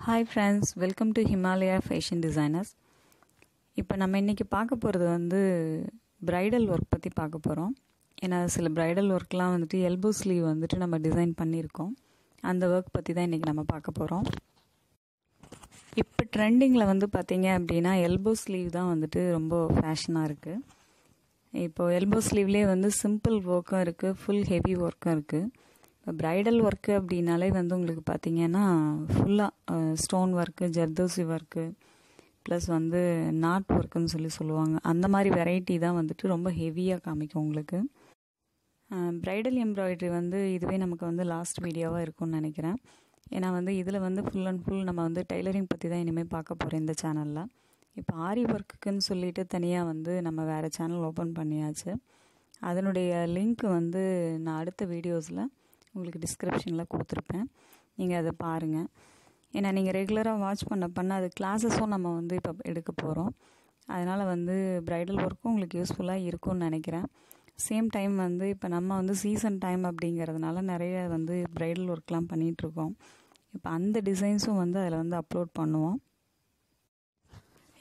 Hi friends welcome to Himalaya fashion designers இப்போ நம்ம இன்றைக்கி பார்க்க போகிறது வந்து ப்ரைடல் ஒர்க் பற்றி பார்க்க போகிறோம் ஏன்னா சில ப்ரைடல் ஒர்க்லாம் வந்துட்டு எல்போ ஸ்லீவ் வந்துட்டு நம்ம டிசைன் பண்ணியிருக்கோம். அந்த ஒர்க் பற்றி தான் இன்றைக்கி நம்ம பார்க்க போகிறோம் இப்போ ட்ரெண்டிங்கில் வந்து பார்த்தீங்க அப்படின்னா எல்போ ஸ்லீவ் தான் வந்துட்டு ரொம்ப ஃபேஷனாக இருக்குது இப்போது எல்போ ஸ்லீவ்லேயே வந்து சிம்பிள் ஒர்க்கும் இருக்குது ஃபுல் ஹெவி ஒர்க்கும் இருக்குது ப்ரைடல் ஒர்க்கு அப்படின்னாலே வந்து உங்களுக்கு பார்த்தீங்கன்னா ஃபுல்லாக stone work zardozi work plus வந்து நாட் ஒர்க்குன்னு சொல்லி சொல்லுவாங்க. அந்த மாதிரி வெரைட்டி தான் வந்துட்டு ரொம்ப ஹெவியாக காமிக்கும் உங்களுக்கு. ப்ரைடல் எம்ப்ராய்டரி வந்து இதுவே நமக்கு வந்து லாஸ்ட் வீடியோவாக இருக்கும்னு நினைக்கிறேன். ஏன்னா வந்து இதில் வந்து ஃபுல் அண்ட் ஃபுல் நம்ம வந்து டெய்லரிங் பற்றி தான் இனிமேல் பார்க்க போகிறோம் இந்த சேனலில் இப்போ ஆரி ஒர்க்குன்னு சொல்லிட்டு தனியாக வந்து நம்ம வேறு சேனல் ஓப்பன் பண்ணியாச்சு. அதனுடைய லிங்க் வந்து நான் அடுத்த வீடியோஸில் உங்களுக்கு டிஸ்கிரிப்ஷனில் கொடுத்துருப்பேன். நீங்கள் அதை பாருங்கள் ஏன்னா நீங்கள் ரெகுலராக வாட்ச் பண்ண பண்ண அது கிளாஸஸும் நம்ம வந்து இப்போ எடுக்க போகிறோம் அதனால் வந்து ப்ரைடல் ஒர்க்கும் உங்களுக்கு யூஸ்ஃபுல்லாக இருக்கும்னு நினைக்கிறேன். சேம் டைம் வந்து இப்போ நம்ம வந்து சீசன் டைம் அப்படிங்கிறதுனால நிறைய வந்து ப்ரைடல் ஒர்க்லாம் பண்ணிகிட்ருக்கோம் இப்போ அந்த டிசைன்ஸும் வந்து அதில் வந்து அப்லோட் பண்ணுவோம்.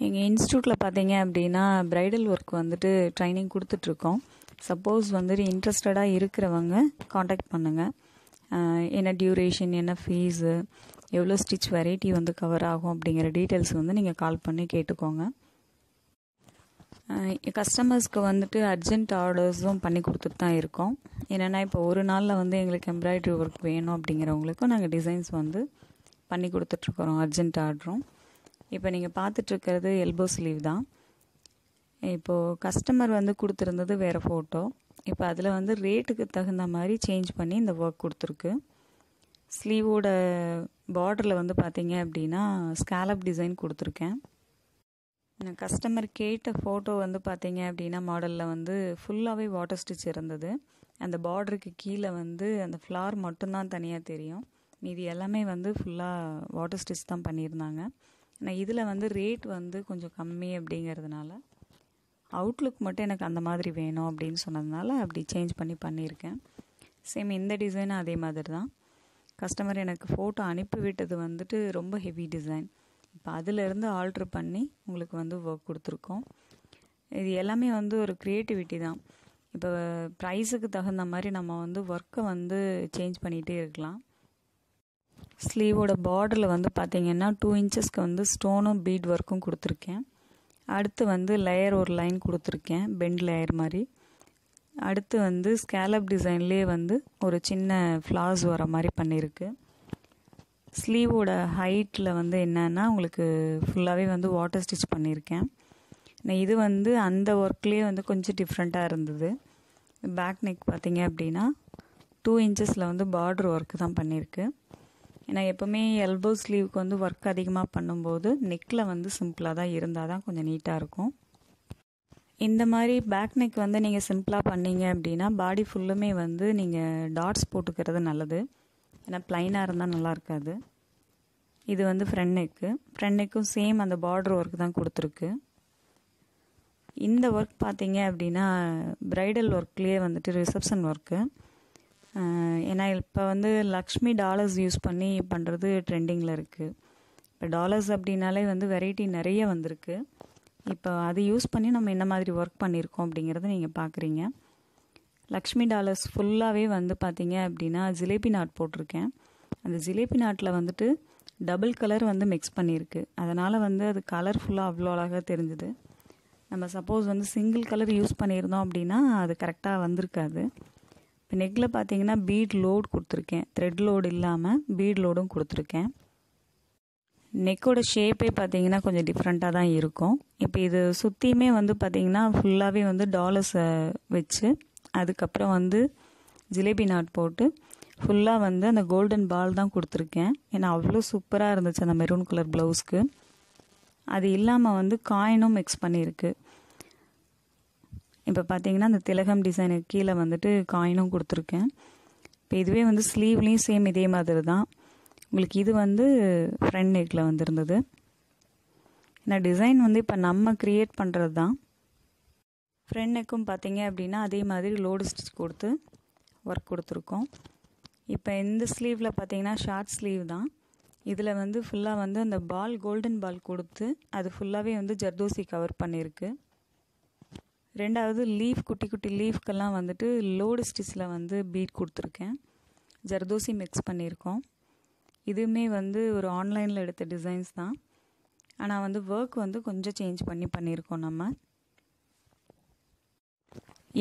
எங்கள் இன்ஸ்டியூட்டில் பார்த்தீங்க அப்படின்னா ப்ரைடல் ஒர்க் வந்துட்டு ட்ரைனிங் கொடுத்துட்ருக்கோம் சப்போஸ் வந்துட்டு இன்ட்ரெஸ்டடாக இருக்கிறவங்க காண்டாக்ட் பண்ணுங்கள் என்ன டியூரேஷன் என்ன ஃபீஸு எவ்வளோ ஸ்டிச் வெரைட்டி வந்து கவர் ஆகும் அப்படிங்கிற டீட்டெயில்ஸ் வந்து நீங்கள் கால் பண்ணி கேட்டுக்கோங்க. கஸ்டமர்ஸ்க்கு வந்துட்டு அர்ஜென்ட் ஆர்டர்ஸும் பண்ணி கொடுத்துட்டு தான் இருக்கோம். என்னென்னா இப்போ ஒரு நாளில் வந்து எங்களுக்கு எம்ப்ராய்டரி ஒர்க் வேணும் அப்படிங்கிறவங்களுக்கும் நாங்கள் டிசைன்ஸ் வந்து பண்ணி கொடுத்துட்ருக்குறோம் அர்ஜென்ட் ஆர்டரும் இப்போ நீங்கள் பார்த்துட்ருக்கிறது எல்போ ஸ்லீவ் தான். இப்போது கஸ்டமர் வந்து கொடுத்துருந்தது வேறு ஃபோட்டோ இப்போ அதில் வந்து ரேட்டுக்கு தகுந்த மாதிரி சேஞ்ச் பண்ணி இந்த ஒர்க் கொடுத்துருக்கு. ஸ்லீவோட பார்டரில் வந்து பார்த்தீங்க அப்படின்னா ஸ்கேலப் டிசைன் கொடுத்துருக்கேன். நான் கஸ்டமர் கேட்ட ஃபோட்டோ வந்து பார்த்தீங்க அப்படின்னா மாடலில் வந்து ஃபுல்லாகவே வாட்டர் ஸ்டிச் இருந்தது. அந்த பார்டருக்கு கீழே வந்து அந்த ஃப்ளார் மட்டும்தான் தனியாக தெரியும். மீதி எல்லாமே வந்து ஃபுல்லாக வாட்டர் ஸ்டிச் தான் பண்ணியிருந்தாங்க. ஆனால் இதில் வந்து ரேட் வந்து கொஞ்சம் கம்மி அப்படிங்கிறதுனால அவுட்லுக் மட்டும் எனக்கு அந்த மாதிரி வேணும் அப்படின்னு சொன்னதுனால அப்படி சேஞ்ச் பண்ணி பண்ணியிருக்கேன். சேம் இந்த டிசைனும் அதே மாதிரி தான். கஸ்டமர் எனக்கு ஃபோட்டோ அனுப்பி விட்டது வந்துட்டு ரொம்ப ஹெவி டிசைன் இப்போ அதிலிருந்து ஆல்ட்ரு பண்ணி உங்களுக்கு வந்து ஒர்க் கொடுத்துருக்கோம். இது எல்லாமே வந்து ஒரு க்ரியேட்டிவிட்டி தான். இப்போ ப்ரைஸுக்கு தகுந்த மாதிரி நம்ம வந்து ஒர்க்கை வந்து சேஞ்ச் பண்ணிகிட்டே இருக்கலாம். ஸ்லீவோட பார்டரில் வந்து பார்த்திங்கன்னா டூ இன்ச்சஸ்க்கு வந்து ஸ்டோனும் பீட் ஒர்க்கும் கொடுத்துருக்கேன். அடுத்து வந்து லேயர் ஒரு லைன் கொடுத்துருக்கேன் பெண்ட் லேயர் மாதிரி. அடுத்து வந்து ஸ்கேலப் டிசைன்லேயே வந்து ஒரு சின்ன ஃப்ளார்ஸ் வர மாதிரி பண்ணியிருக்கு. ஸ்லீவோட ஹைட்டில் வந்து என்னென்னா உங்களுக்கு ஃபுல்லாகவே வந்து வாட்டர் ஸ்டிச் பண்ணியிருக்கேன். இது வந்து அந்த ஒர்க்லேயே வந்து கொஞ்சம் டிஃப்ரெண்ட்டாக இருந்தது. பேக் நெக் பார்த்தீங்க அப்படின்னா டூ இன்ச்சஸில் வந்து பார்டர் ஒர்க்கு தான் பண்ணியிருக்கு. ஏன்னா எப்போவுமே எல்போ ஸ்லீவுக்கு வந்து ஒர்க் அதிகமாக பண்ணும்போது நெக்கில் வந்து சிம்பிளாக தான் இருந்தால் தான் கொஞ்சம் நீட்டாக இருக்கும். இந்த மாதிரி பேக் நெக் வந்து நீங்கள் சிம்பிளாக பண்ணீங்க அப்படின்னா பாடி ஃபுல்லுமே வந்து நீங்கள் டாட்ஸ் போட்டுக்கிறது நல்லது. ஏன்னா ப்ளைனாக இருந்தால் நல்லா இருக்காது. இது வந்து ஃப்ரண்ட் நெக்கு ஃப்ரண்ட் நெக்கும் சேம் அந்த பார்டர் ஒர்க் தான் கொடுத்துருக்கு. இந்த ஒர்க் பார்த்தீங்க அப்படின்னா ப்ரைடல் ஒர்க்லேயே வந்துட்டு ரிசப்ஷன் ஒர்க்கு ஏன்னா இப்போ வந்து லக்ஷ்மி டாலர்ஸ் யூஸ் பண்ணி பண்ணுறது ட்ரெண்டிங்கில் இருக்குது இப்போ டாலர்ஸ் அப்படின்னாலே வந்து வெரைட்டி நிறைய வந்திருக்கு. இப்போ அது யூஸ் பண்ணி நம்ம என்ன மாதிரி ஒர்க் பண்ணியிருக்கோம் அப்படிங்கிறத நீங்கள் பார்க்குறீங்க லக்ஷ்மி டாலர்ஸ் ஃபுல்லாகவே வந்து பார்த்தீங்க அப்படின்னா ஜிலேபி நாட் போட்டிருக்கேன். அந்த ஜிலேபி நாட்டில் வந்துட்டு டபுள் கலர் வந்து மிக்ஸ் பண்ணியிருக்கு. அதனால் வந்து அது கலர்ஃபுல்லாக அவ்வளோ அழகாக தெரிஞ்சுது. நம்ம சப்போஸ் வந்து சிங்கிள் கலர் யூஸ் பண்ணியிருந்தோம் அப்படின்னா அது கரெக்டாக வந்திருக்காது. இப்போ நெக்கில் பார்த்தீங்கன்னா பீட் லோட் கொடுத்துருக்கேன். த்ரெட் லோடு இல்லாமல் பீட் லோடும் கொடுத்துருக்கேன். நெக்கோட ஷேப்பே பார்த்தீங்கன்னா கொஞ்சம் டிஃப்ரெண்ட்டாக தான் இருக்கும். இப்போ இது சுற்றியுமே வந்து பார்த்திங்கன்னா ஃபுல்லாகவே வந்து டாலர்ஸை வச்சு அதுக்கப்புறம் வந்து ஜிலேபி நாட் போட்டு ஃபுல்லாக வந்து அந்த கோல்டன் பால் தான் கொடுத்துருக்கேன். ஏன்னா அவ்வளோ சூப்பராக இருந்துச்சு அந்த மெரூன் கலர் ப்ளவுஸ்க்கு அது இல்லாமல் வந்து காயினும் மிக்ஸ் பண்ணியிருக்கு. இப்போ பார்த்தீங்கன்னா அந்த திலகம் டிசைனுக்கு கீழே வந்துட்டு காயினும் கொடுத்துருக்கேன். இப்போ இதுவே வந்து ஸ்லீவ்லேயும் சேம் இதே மாதிரி தான். உங்களுக்கு இது வந்து ஃப்ரண்ட் நெக்கில் வந்துருந்தது. ஏன்னா டிசைன் வந்து இப்போ நம்ம க்ரியேட் பண்ணுறது தான். ஃப்ரண்ட் நெக்கும் பார்த்தீங்க அப்படின்னா அதே மாதிரி லோடு ஸ்டிச் கொடுத்து ஒர்க் கொடுத்துருக்கோம். இப்போ இந்த ஸ்லீவில் பார்த்தீங்கன்னா ஷார்ட் ஸ்லீவ் தான். இதில் வந்து ஃபுல்லாக வந்து அந்த பால் கோல்டன் பால் கொடுத்து அது ஃபுல்லாகவே வந்து ஜர்தோசி கவர் பண்ணியிருக்கு. ரெண்டாவது லீஃப் குட்டி குட்டி லீஃப்க்கெல்லாம் வந்துட்டு லோடு ஸ்டிச்சில் வந்து பீட் கொடுத்துருக்கேன். ஜர்தோசி மிக்ஸ் பண்ணியிருக்கோம். இதுவுமே வந்து ஒரு ஆன்லைனில் எடுத்த டிசைன்ஸ் தான். ஆனால் வந்து ஒர்க் வந்து கொஞ்சம் சேஞ்ச் பண்ணி பண்ணியிருக்கோம் நம்ம.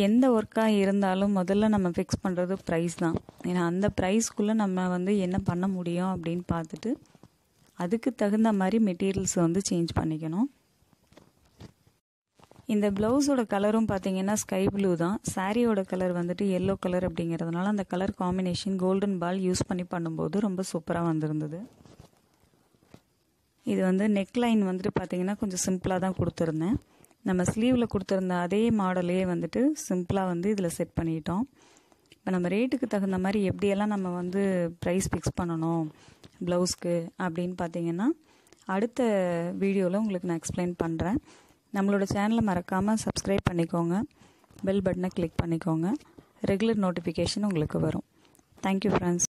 எந்த ஒர்க்காக இருந்தாலும் முதல்ல நம்ம ஃபிக்ஸ் பண்ணுறது ப்ரைஸ் தான். ஏன்னா அந்த ப்ரைஸ்க்குள்ளே நம்ம வந்து என்ன பண்ண முடியும் அப்படின்னு பார்த்துட்டு அதுக்கு தகுந்த மாதிரி மெட்டீரியல்ஸ் வந்து சேஞ்ச் பண்ணிக்கணும். இந்த ப்ளவுஸோட கலரும் பார்த்தீங்கன்னா ஸ்கை ப்ளூ தான். சாரியோட கலர் வந்துட்டு எல்லோ கலர் அப்படிங்கிறதுனால அந்த colour combination golden ball use பண்ணி பண்ணும்போது ரொம்ப சூப்பராக வந்திருந்தது. இது வந்து நெக்லைன் வந்துட்டு பார்த்தீங்கன்னா கொஞ்சம் சிம்பிளாக தான் கொடுத்துருந்தேன். நம்ம ஸ்லீவில் கொடுத்துருந்த அதே மாடலே வந்துட்டு சிம்பிளாக வந்து இதில் செட் பண்ணிட்டோம். இப்போ நம்ம ரேட்டுக்கு தகுந்த மாதிரி எப்படியெல்லாம் நம்ம வந்து ப்ரைஸ் ஃபிக்ஸ் பண்ணணும் ப்ளவுஸ்க்கு அப்படின்னு பார்த்தீங்கன்னா அடுத்த வீடியோவில் உங்களுக்கு நான் எக்ஸ்பிளைன் பண்ணுறேன் நம்மளோட சேனலை மறக்காமல் சப்ஸ்கிரைப் பண்ணிக்கோங்க. பெல் பட்டனை கிளிக் பண்ணிக்கோங்க. ரெகுலர் நோட்டிஃபிகேஷன் உங்களுக்கு வரும். Thank you friends